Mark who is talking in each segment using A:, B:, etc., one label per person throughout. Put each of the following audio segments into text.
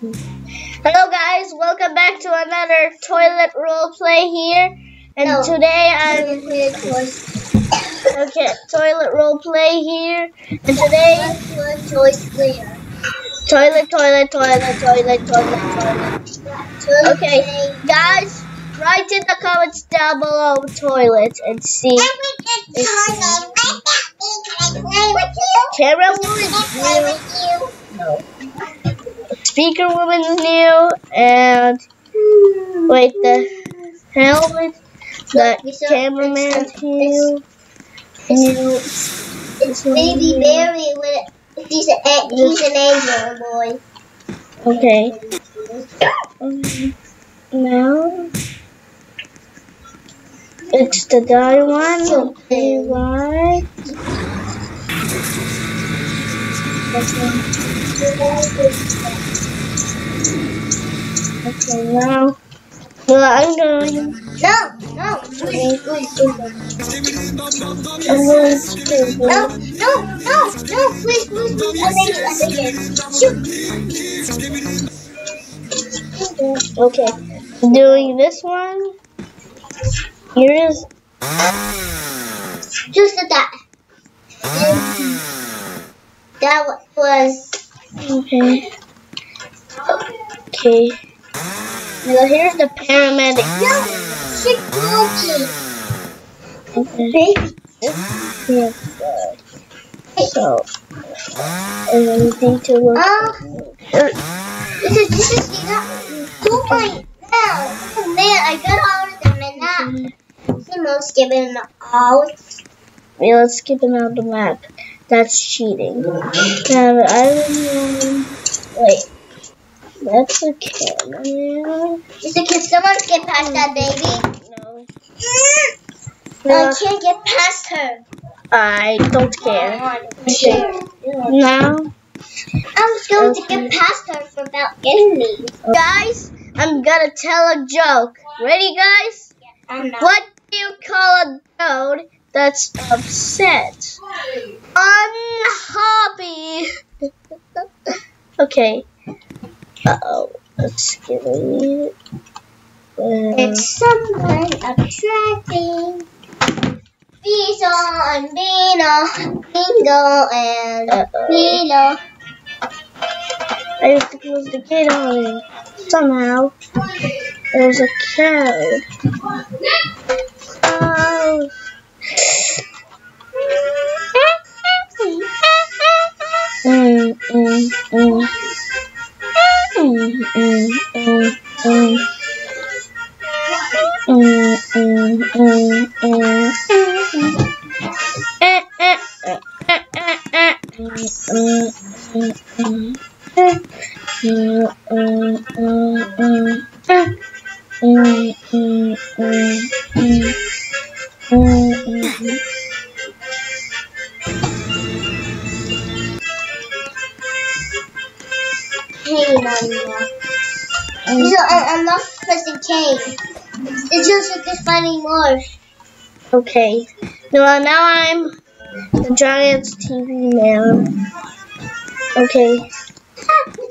A: Hello guys, welcome back to another toilet role play here. And
B: No.
A: today I'm okay, toilet role play here. And today
B: choice
A: toilet, toilet, toilet, toilet, toilet, toilet. Okay, guys, write in the comments down below toilet and see. Camera woman's new, no. Speaker woman's new, and wait, the helmet, the cameraman's new. New.
B: It's baby Barry with he's an he's an angel boy.
A: Okay. Um, now it's the die one. Okay, right. Okay, now. Well, I'm going.
B: No, no, please, please, please.
A: I'm going to.
B: No, no, no, no, please, please, please. I beg you, I beg you. Shoot.
A: Okay, doing this one. Here is.
B: Just that. That was.
A: Okay. Okay. Now here's the paramedic.
B: No, she broke it. Baby.
A: Yeah. So, need to look.
B: Oh, this is this is two point now. Man, I got all of them and now Simo's giving them out.
A: Yeah, let's skip it out the map. That's cheating. Now I don't know. Wait. That's a camera.
B: Is it can someone get past that baby?
A: No.
B: I can't get past her.
A: I don't care. Now,
B: I was going to get past her for about getting me.
A: guys, I'm gonna tell a joke. Ready, guys?
B: I'm.
A: What do you call a toad that's upset? Unhappy. okay. Uh oh. Let's. Uh,
B: It's someone attracting. Bison, Bino, Bingo, and
A: Uh-oh.
B: Bino.
A: I have to close the gate on it. Somehow. There's a cow. Oh. Mm, mm, mm. Mm,
B: I, I'm not pressing K. It's just like this funny more.
A: Okay. Well, now I'm the Giants TV man. Okay.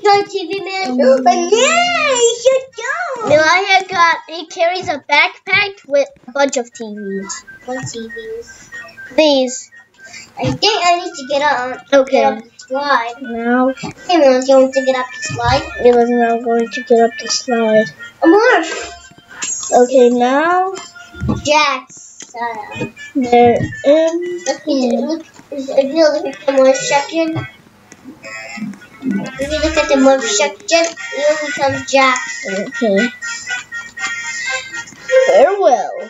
B: Joy TV man. Yeah, you don't.
A: Elijah got, he carries a backpack with a bunch of TVs.
B: What TVs?
A: These.
B: I think I need to get up.
A: Okay.
B: Get up the slide.
A: Now,
B: man, going to get up the slide.
A: Milla's now going to get up the slide.
B: Amor.
A: Okay, now
B: Jax. Uh,
A: they're in.
B: look, look, if you look at the more section. If you look at the more section, it will become Jax.
A: Okay. Farewell.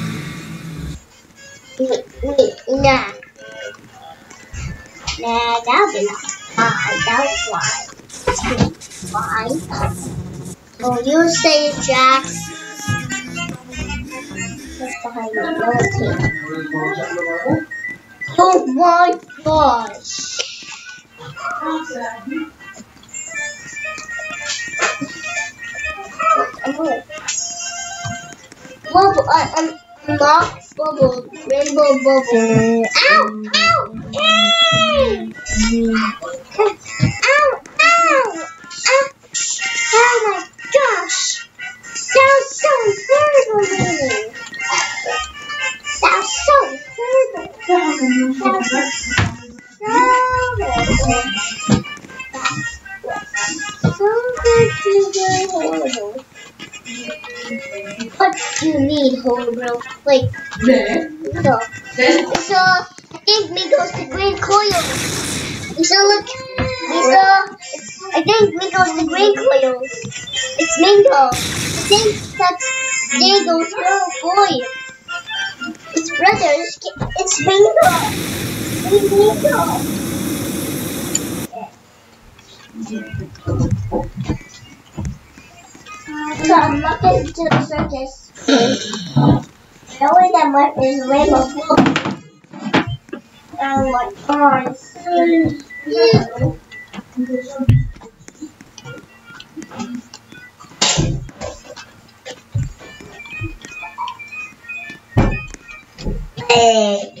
B: nah. Nah, that'll be not fine. That'll fly. That's fine. Oh, you say Jax. What's behind the team? Oh my gosh. Bubble, I, I'm unlock bubble, rainbow bubble. Ow, ow, hey! Ow, ow, horrible? Like,
C: 네.
B: so, so, I think Miko's the green coil. So look, it's, I think Miko's the green coil. It's Mingo. I think that's Diego's little boy. It's brothers. It's Mingo. It's Mingo. So I'm not going to the circus. The only that much is rainbow float. Oh my god. Hey.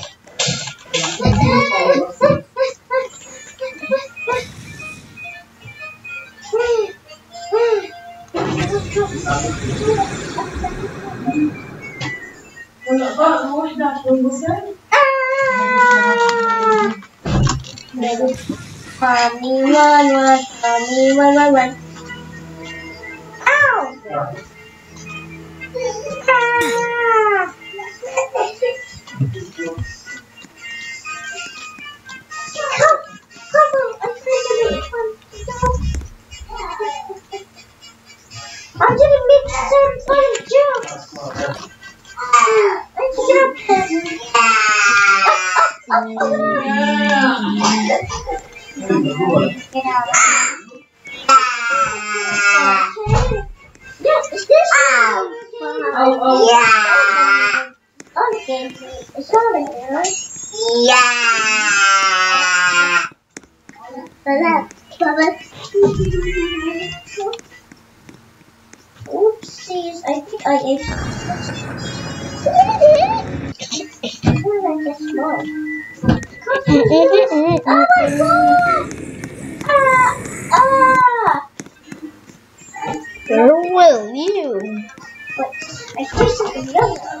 B: Yeah. Oopsies, I think I ate. Oh my god! Ah! Ah!
A: Where will you?
B: But I tasted the yellow.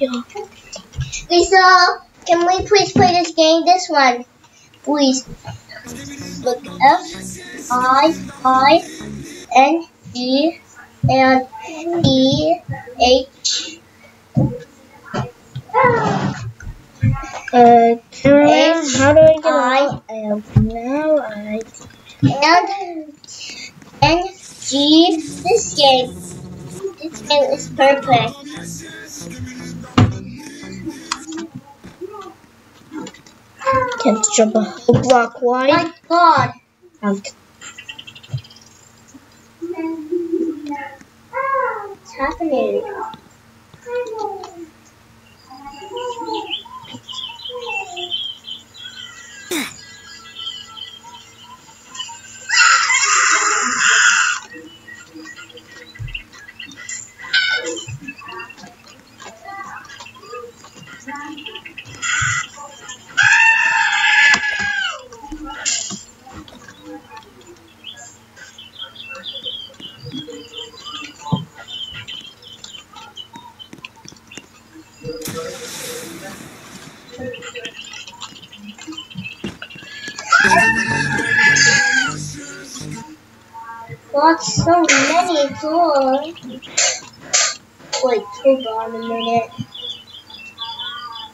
B: Lisa, can we please play this game? This one, please. Look F I I N E and E H
A: Uh, Cameron, how do I get
B: I
A: out? Now I.
B: and N G. This game, this game is perfect.
A: Can't jump a whole block wide.
B: My God.
A: Um,
B: What's happening? So many doors. Wait, hold on a minute.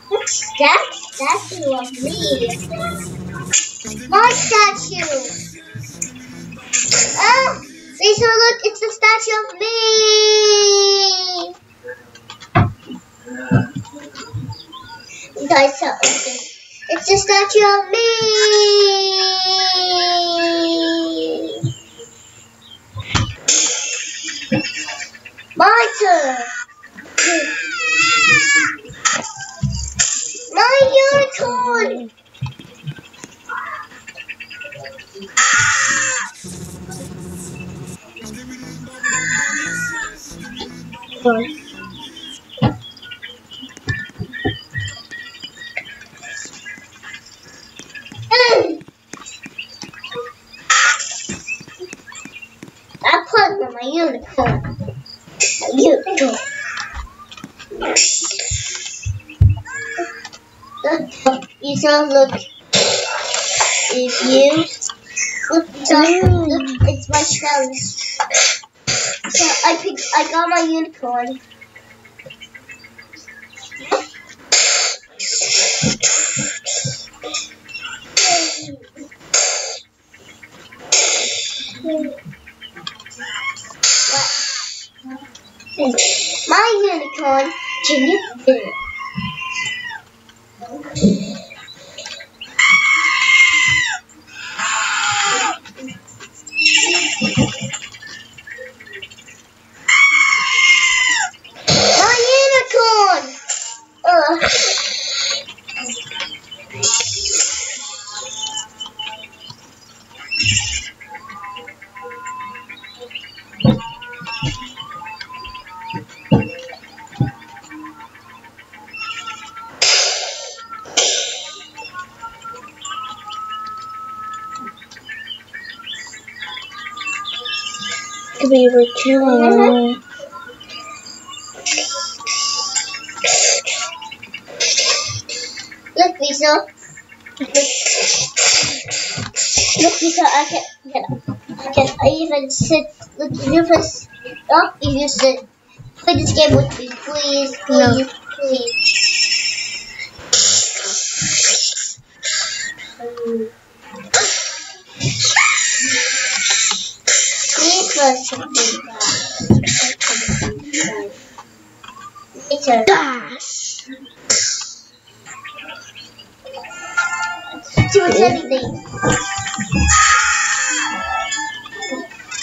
B: What's that statue of me? My statue! Ah! Lisa, look, it's the statue of me! Guys, uh, it's the statue of me! My unicorn.
A: sorry.
B: Look, you look. If you look, saw, look, it's my shells. So I picked, I got my unicorn. My unicorn, can you feel it?
A: Be over killing.
B: Look, I can, I can, I can, even sit. Look, if you press up, oh, if you sit. Play this game with me, please, please,
A: No.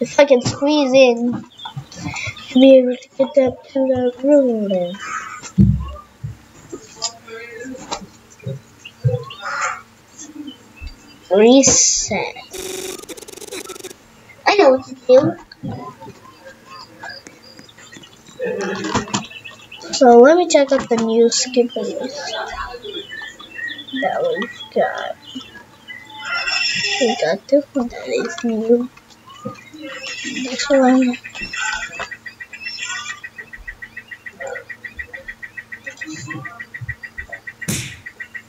A: If I can squeeze in, should be able to get up to the room. Reset.
B: I know what to do.
A: So let me check out the new skippers that we've got. We got this one that is new. This one.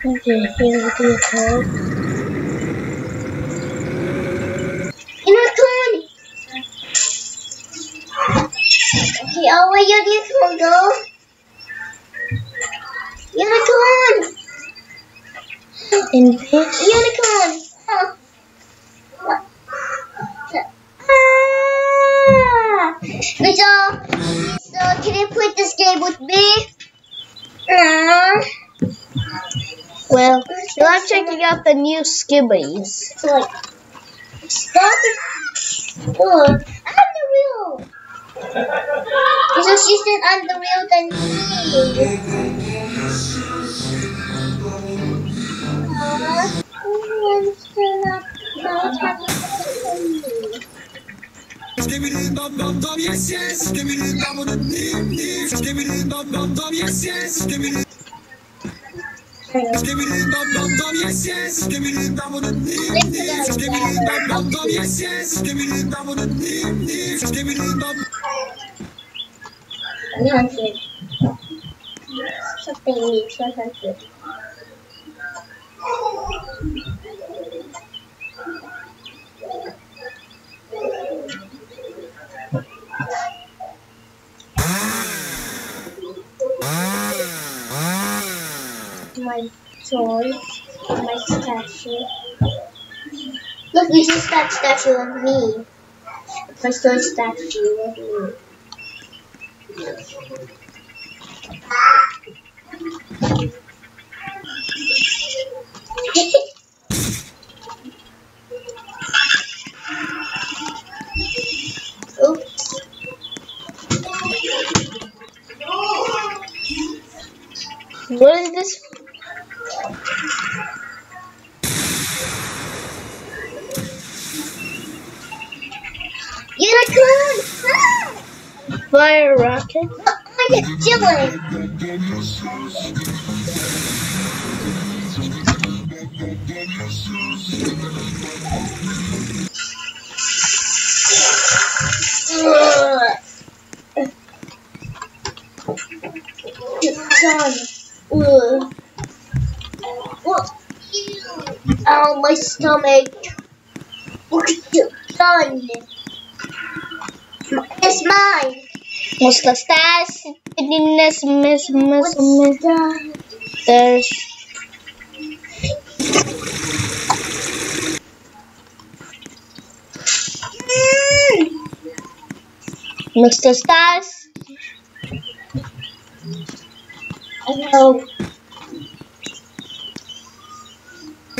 A: Okay, here we go.
B: Unicorn. Okay, oh where your unicorn go? Unicorn.
A: In this,
B: Unicorn. Mitchell, so can you play this game with me? Ah.
A: well, so I'm checking out the new skibbies.
B: Like, start the. Oh, I'm the real. So she said I'm the real than me. Uh,
D: Skibbity dum dum dum yes yes. Skibbity dum dum nim nim. Skibbity dum dum dum yes yes. Skibbity skibbity dum dum dum yes yes. Skibbity dum dum nim nim. Skibbity dum dum dum yes yes. Skibbity dum dum nim nim.
A: My toys, my statue.
B: Look, you just that statue of me. First toy statue of me.
A: What is this?
B: Unicorn!
A: Fire rocket?
B: Look, I get chilling. Ugh. Done. Ow, my stomach. Look at you. Done. It's mine.
A: Musta estás? Tienes mes, mes, mes.
B: What's done?
A: There's. Mr. Stars.
B: I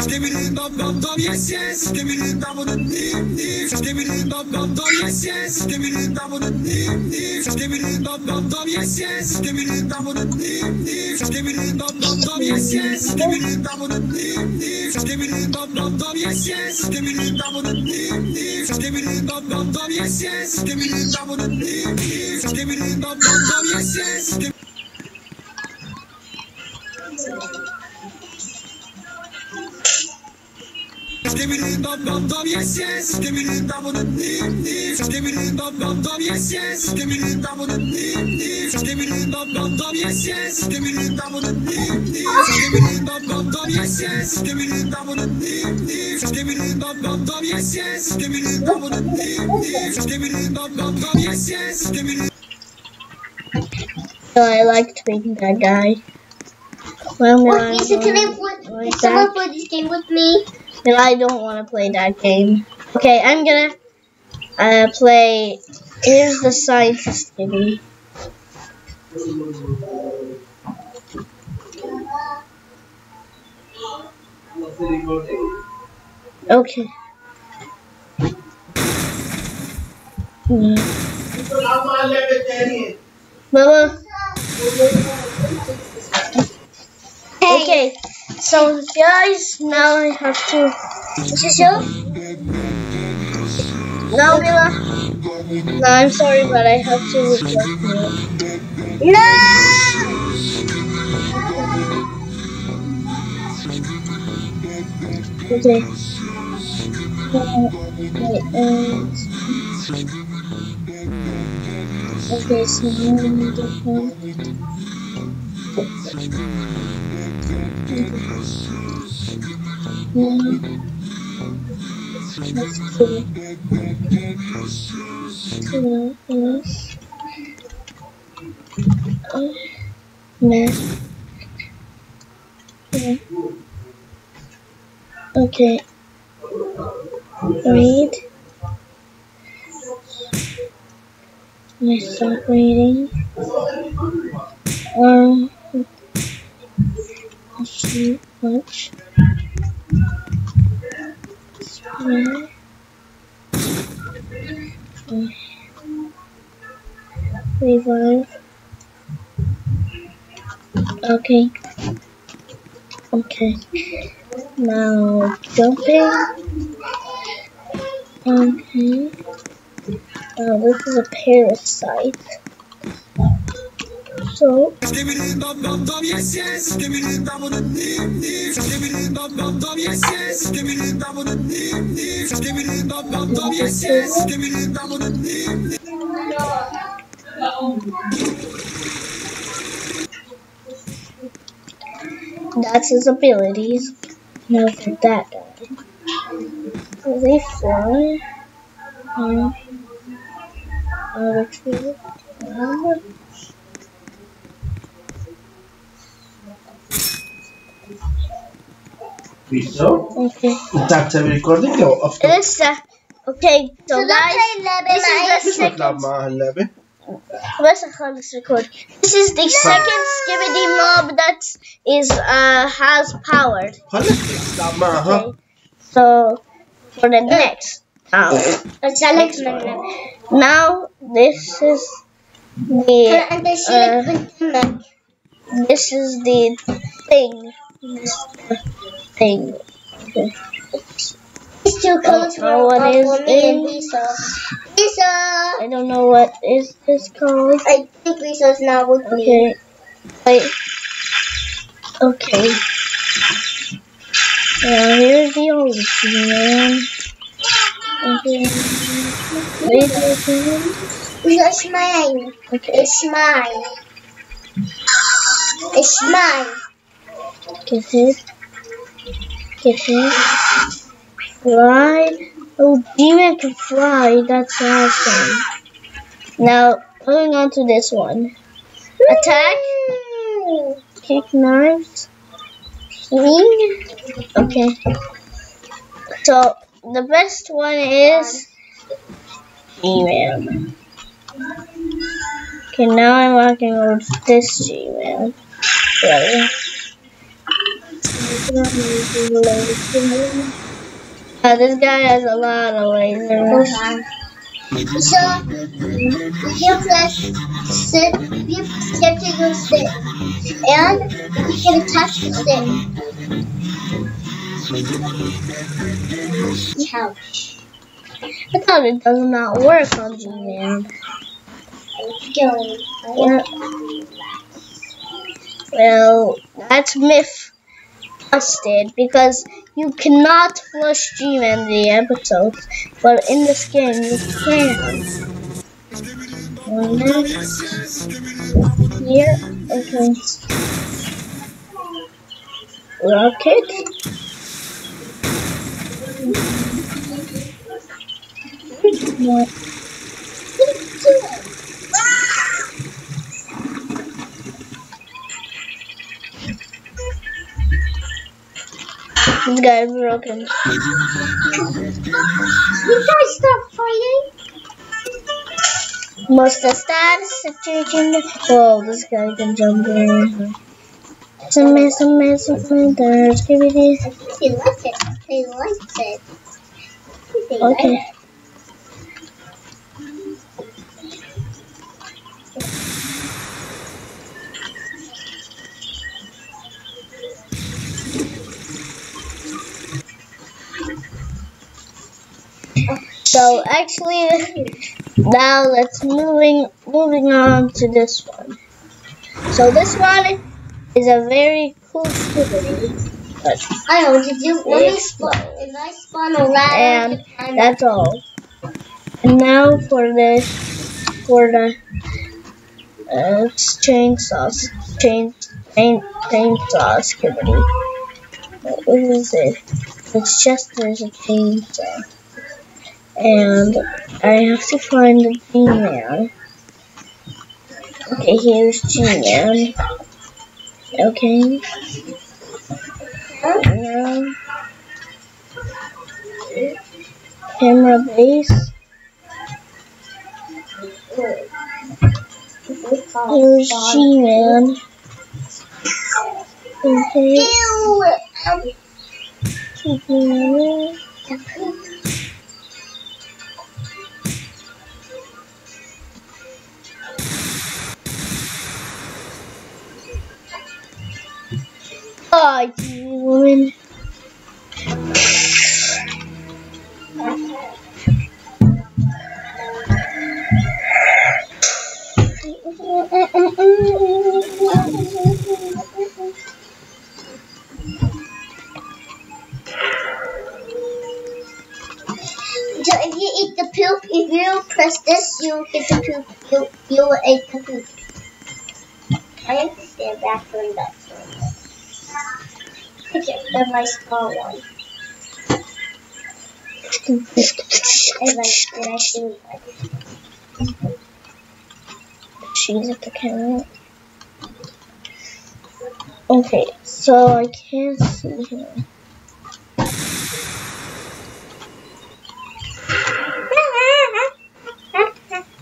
B: know.
D: skibbity dum dum dum, yes yes, skibbity dum dum dim dim, skibbity dum dum dum, yes yes, skibbity dum dum dim dim, skibbity dum dum dum, yes yes, skibbity dum dum dim dim, skibbity dum dum dum, yes yes, skibbity dum dum dim dim, skibbity dum dum dum, yes yes, skibbity dum dum dim dim, skibbity dum dum dum, yes yes, skibbity dum dum dim dim, skibbity dum dum dum, yes yes, skibidi yes yes. Skibidi. Skibidi yes yes. Skibidi. Skibidi yes yes. Skibidi. Skibidi yes yes. Skibidi. Skibidi yes yes. Skibidi. Skibidi yes yes. Skibidi
A: So I liked being that guy. Well,
B: What,
A: now I'm
B: Lisa, can I play, someone play this game with me?
A: And I don't want to play that game. Okay, I'm gonna uh, play. Here's the scientist game. Okay. Baba. Okay, so guys, now I have to.
B: Is this you?
A: No, Milla. No, I'm sorry, but I have to request you.
B: No!
A: Okay. Okay, so now we need to Okay. Read. I start reading. Um. Actually, watch. Spread. Revive. Okay. Okay. Now jumping. Okay. Now this is a parasite. So that's his abilities. Now for that guy. They fly. Um, uh, retrieve. Um,
E: ¿Listo?
A: Okay.
E: That's a recording of the...
A: This, uh, okay, so, guys, this is the second... Let's call this record. This is the second Skibidi mob that is uh has power. okay. So for the next um, now this is the
B: uh,
A: this is the thing. This thing. Okay.
B: These two colors were
A: what is
B: me
A: in-
B: Lisa. Lisa!
A: I don't know what is this called.
B: I think Lisa's not with me.
A: Okay. Wait. Okay. Now here's the old man. Okay. Wait a second.
B: It's mine.
A: Okay.
B: It's mine. It's mine.
A: Get hit. Get hit. Fly. Oh, demon can fly. That's awesome. Now, going on to this one. Attack. Kick knives. Swing. Okay. So, the best one is G-Man. Okay, now I'm walking with this G-Man. Uh, this guy has a lot of lasers.
B: So, you press sit, you step to your stick, and you can attach the stick. Ouch.
A: I thought it does not work on.
B: Going.
A: Yeah. Well, that's myth busted because you cannot flush G-Man the episodes, but in this game you can. And okay. Rocket. What? This guy is broken.
B: You guys stop fighting?
A: Must the status situation. Whoa, this guy can jump in. Some mess, some mess, some mess.
B: They like it. They liked it. They
A: Okay.
B: it.
A: So actually, now let's moving moving on to this one. So this one is a very cool skibidi. But
B: I know, did you let me spawn, if I spawn a ladder,
A: and that's all. And now for the for the uh, chainsaw chain chain chainsaw skibidi. What is it? It's just there's a chainsaw. And I have to find the G-Man. Okay, here's G-Man. Okay. Now, camera base. Here's G-Man. Okay.
B: Ew!
A: G-Man. Oh, G-Man.
B: So if you eat the poop, if you press this, you get the poop. You you will eat the poop. I have to stand back from that. Okay, the my small one. I like it. I think like
A: She's at the camera. Okay, so I can't see her.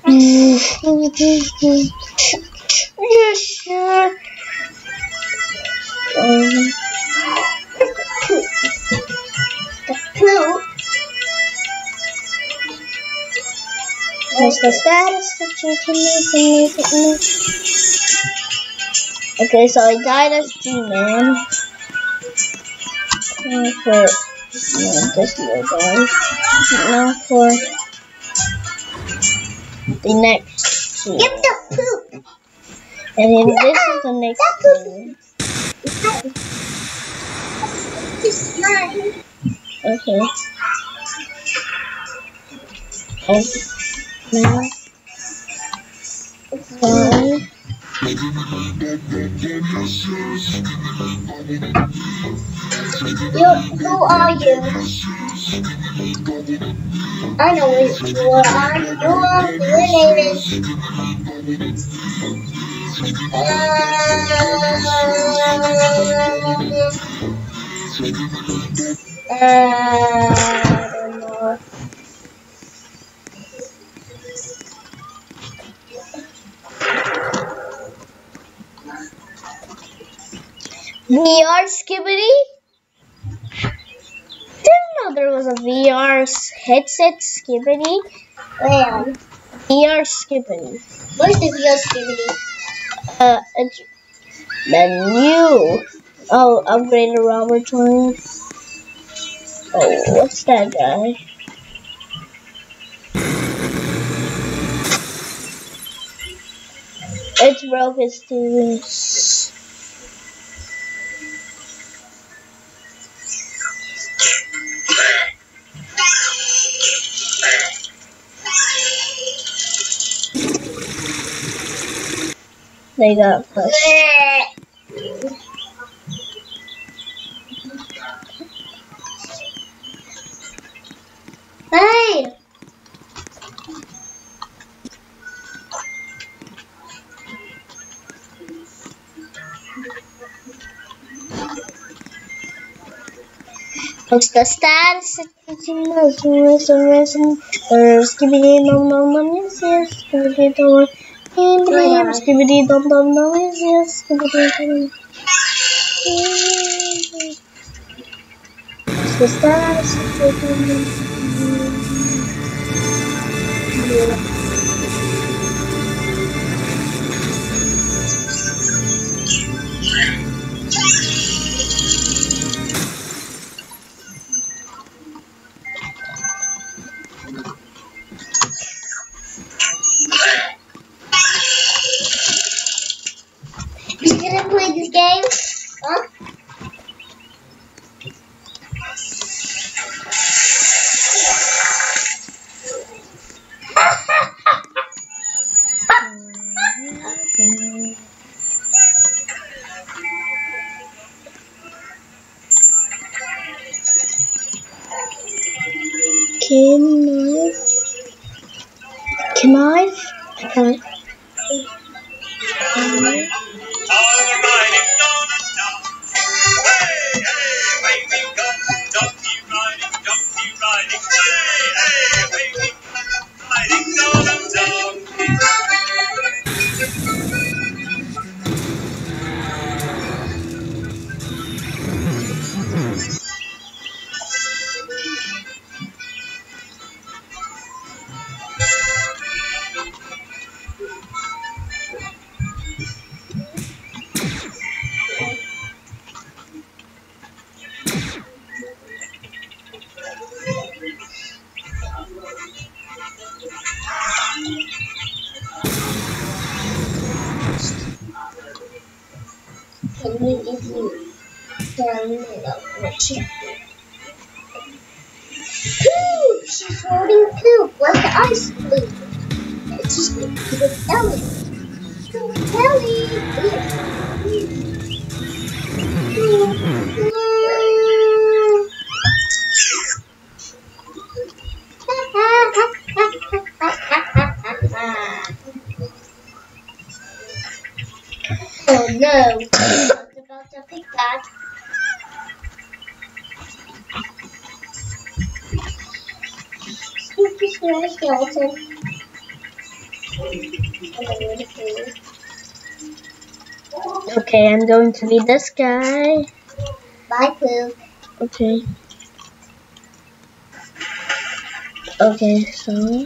A: yes, um, Um,
B: poop.
A: what's the status that you can make and make it? Okay, so I died as G-Man. Now for no, this little guy. Now for the next G-Man.
B: Get the poop.
A: And then this is the next thing. Okay. Oh, now. One.
B: You, who are you? I know who you are. You are your name is. Uh, I don't know.
A: We are Skibidi. there was a VR headset skibidi.
B: Where?
A: VR skibidi.
B: Where's the real Skibidi?
A: Uh, it's menu. Oh, upgrade to Robert one. Oh, what's that guy? It's broke his TV. They got pushed.
B: Hey!
A: What's the status? Skibidi dum dum dum yes yes skibidi dum dum skibidi dum dum dum yes yes skibidi dum What's the status?
B: Spooky Square Skeleton.
A: Okay, I'm going to be this guy.
B: Bye, Pooh.
A: Okay. Okay, so.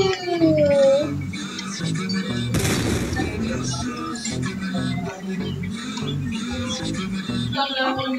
B: आपल्याला बोलून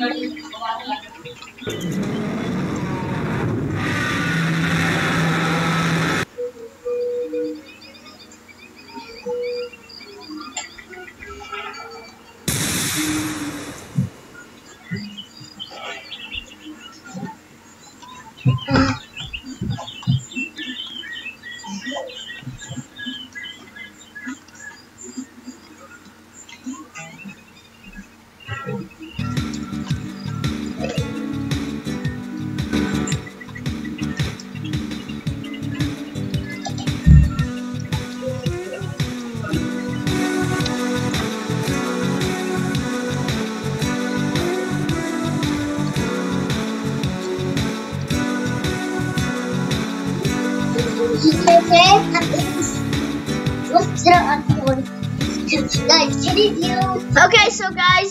B: guys,